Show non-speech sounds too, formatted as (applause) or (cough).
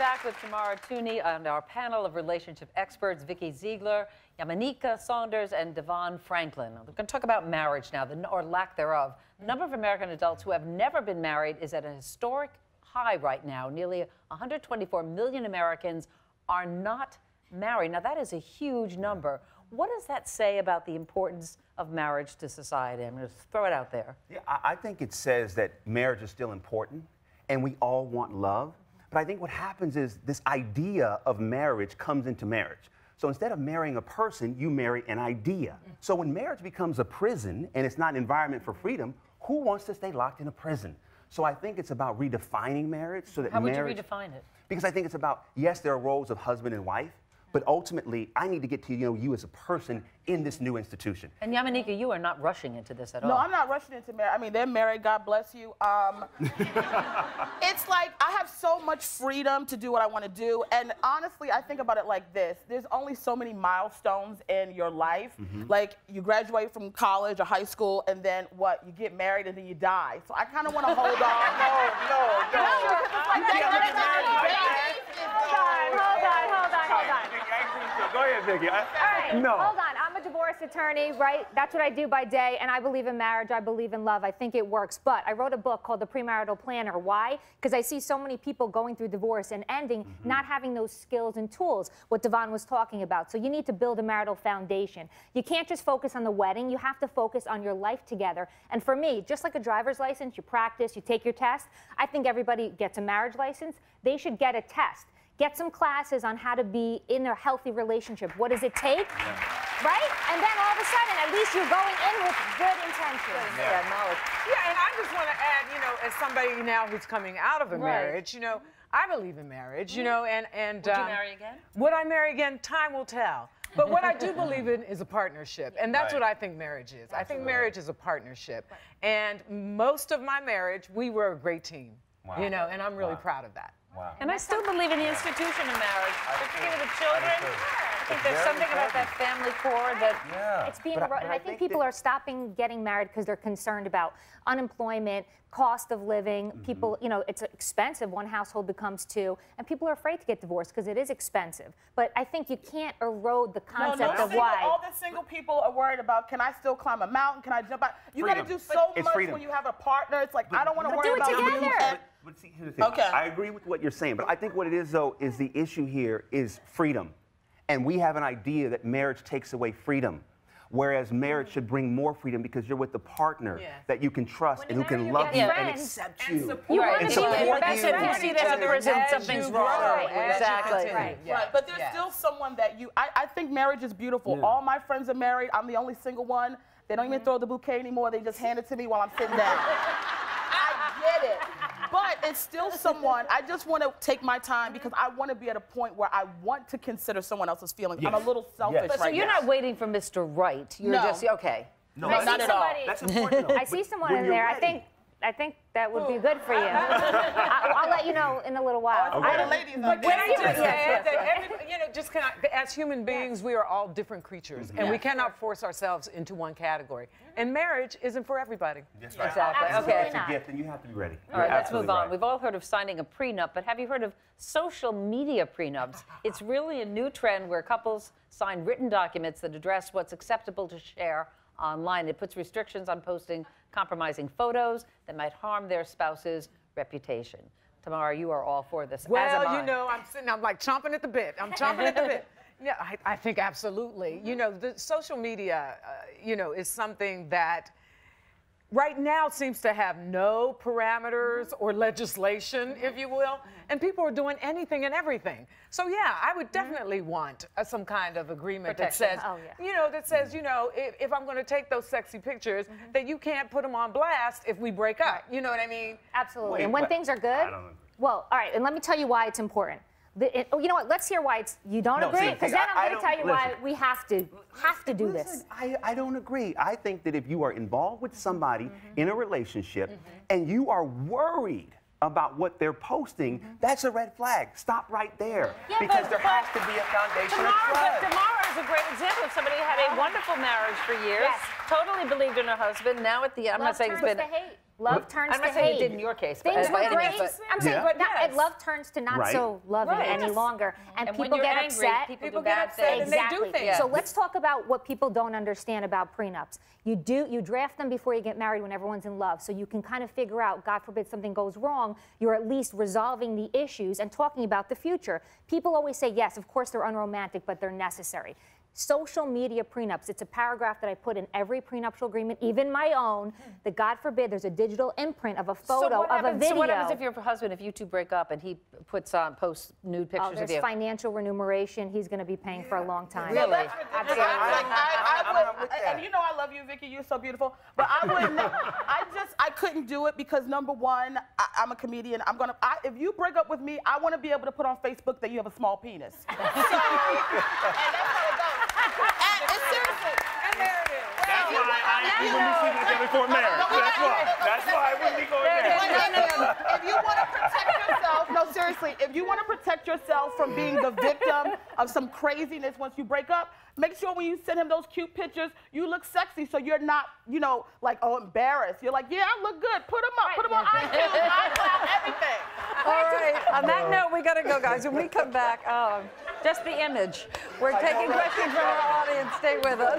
back with Tamara Tunie and our panel of relationship experts, Vikki Ziegler, Yamaneika Saunders, and DeVon Franklin. We're going to talk about marriage now, the, or lack thereof. The number of American adults who have never been married is at a historic high right now. Nearly 124 million Americans are not married. Now, that is a huge number. What does that say about the importance of marriage to society? I'm going to throw it out there. Yeah, I think it says that marriage is still important and we all want love. But I think what happens is this idea of marriage comes into marriage. So instead of marrying a person, you marry an idea. So when marriage becomes a prison and it's not an environment for freedom, who wants to stay locked in a prison? So I think it's about redefining marriage so that How would marriage, you redefine it? Because I think it's about yes, there are roles of husband and wife, but ultimately I need to get to know you as a person in this new institution. And Yamaneika, you are not rushing into this at all. No. I'm not rushing into marriage. I mean, they're married. God bless you. Um, (laughs) it's like I have so much freedom to do what I want to do, and honestly, I think about it like this: there's only so many milestones in your life. Like you graduate from college or high school, and then what? You get married, and then you die. So I kind of want to hold on. (laughs) no, no, no. (laughs) Hold on, hold on, hold on, hold on. Go ahead, Vikki. I- right, no. hold on. I'm a divorce attorney, right? That's what I do by day, and I believe in marriage. I believe in love. I think it works. But I wrote a book called The Premarital Planner. Why? Because I see so many people going through divorce and ending, Mm-hmm. not having those skills and tools, what DeVon was talking about. So you need to build a marital foundation. You can't just focus on the wedding. You have to focus on your life together. And for me, just like a driver's license, you practice, you take your test. I think everybody gets a marriage license. They should get a test. Get some classes on how to be in a healthy relationship. What does it take? Right? And then all of a sudden, at least you're going in with good intentions. Yeah, knowledge. Yeah, and I just want to add, you know, as somebody now who's coming out of a Right. marriage, you know, I believe in marriage, you know, and and Would you um, marry again? Would I marry again? Time will tell. But what I do (laughs) believe in is a partnership, and that's Right. what I think marriage is. I think marriage is a partnership, and most of my marriage, we were a great team, Wow. you know, and I'm really Wow. proud of that. Wow. And I still believe in the institution of marriage, particularly with children. too. I think there's very something about that family core that Yeah. It's being, But I- but and I, think, think people that- are stopping getting married because they're concerned about unemployment, cost of living. Mm-hmm. People, you know, it's expensive. One household becomes two, and people are afraid to get divorced because it is expensive. But I think you can't erode the concept no of single, why. all the single people are worried about can I still climb a mountain? Can I jump out? You got to do so It's much freedom. when you have a partner. It's like I don't want to But worry do it about together. And- But, but see, here's the thing. Okay. I agree with what you're saying, but I think what it is, though, is the issue here is freedom. And we have an idea that marriage takes away freedom. Whereas marriage should bring more freedom because you're with the partner Yes. that you can trust and who can love you and friends accept and you. support You Right, want and to be with support your best you. friend. If you see it as a prison, As something's wrong. grow, Right, exactly. Right. Yeah. Right, but there's Yes. still someone that you. I, I think marriage is beautiful. Yeah. All my friends are married. I'm the only single one. They don't even mm-hmm. throw the bouquet anymore. They just hand it to me while I'm sitting down. (laughs) I get it. But it's still someone. I just want to take my time because I want to be at a point where I want to consider someone else's feelings. I'm a little selfish Yes. So right you're now. not waiting for Mr. Right. You're No. just okay. No, I see not at all. That's important. though. I see someone in you're there. I think. I think that would be good for you. (laughs) I, I'll let you know in a little while. Okay. I the don't- ladies But can I just Yes, add yes, that every, you know, just as human beings, we are all different creatures, mm-hmm. and we cannot force ourselves into one category. And marriage isn't for everybody. That's right. Exactly. Absolutely Okay. It's a gift, and you have to be ready. All right, let's move on. right. We've all heard of signing a prenup, but have you heard of social media prenups? (laughs) It's really a new trend where couples sign written documents that address what's acceptable to share online. It puts restrictions on posting compromising photos that might harm their spouse's reputation. Tamara, you are all for this. Well, you know, I'm sitting, I'm like chomping at the bit. I'm chomping at the bit. (laughs) Yeah, I, I think absolutely. You know, the social media, uh, you know, is something that right now seems to have no parameters mm-hmm. or legislation, if mm-hmm. you will, and people are doing anything and everything. So yeah, I would mm-hmm. definitely want uh, some kind of agreement that says, Oh, yeah. you know, that says, you know, if, if I'm going to take those sexy pictures, that you can't put them on blast if we break up. You know what I mean? Absolutely. Wait, and when what? things are good, I don't agree. well, all right. And let me tell you why it's important. The, it, oh, you know what? Let's hear why it's you don't No, agree, because then I- I'm going to tell you why we have to have to do Listen, this. I, I don't agree. I think that if you are involved with somebody Mm-hmm. in a relationship and you are worried about what they're posting, that's a red flag. Stop right there. Mm-hmm. Yeah, because but- there but has to be a foundation of Tamara, but trust. Tamara is a great example of somebody who had a wonderful marriage for years, Yes. totally believed in her husband. Now at the, end, I'm Love not saying it's been. To hate. Love turns I'm to not saying hate. it did in your case, Things were by great. but- I'm saying, Yeah. but not, Yes. love turns to not Right. so loving Right. any longer, and, And when people you're get angry, upset. people, People do get bad upset things. and they do Exactly. things. So let's talk about what people don't understand about prenups. You do you draft them before you get married when everyone's in love, so you can kind of figure out, God forbid something goes wrong, you're at least resolving the issues and talking about the future. People always say, yes, of course they're unromantic, but they're necessary. Social media prenups, it's a paragraph that I put in every prenuptial agreement, even my own, hmm. that God forbid there's a digital imprint of a photo so of happens, a video. So what happens if your husband, if you two break up and he puts on posts nude Oh, pictures of there's you? financial remuneration. He's going to be paying for a long time. Really? That's ridiculous. Like, I, I I'm would, and you know I love you, Vikki. You're so beautiful. But I wouldn't. I just I couldn't do it because number one, I, I'm a comedian. I'm going to, if you break up with me, I want to be able to put on Facebook that you have a small penis. (laughs) So, we wouldn't be sleeping together before marriage. (laughs) That's why. That's why I wouldn't be going there. But if, if you want to protect yourself, no, seriously, if you want to protect yourself from being the victim of some craziness once you break up, make sure when you send him those cute pictures, you look sexy so you're not, you know, like, oh, embarrassed. You're like, yeah, I look good. Put them up. Put them on iTunes, iCloud, everything. All right. On that note, we got to go, guys. When we come back, um, just the image. We're taking questions from our audience. Stay with us.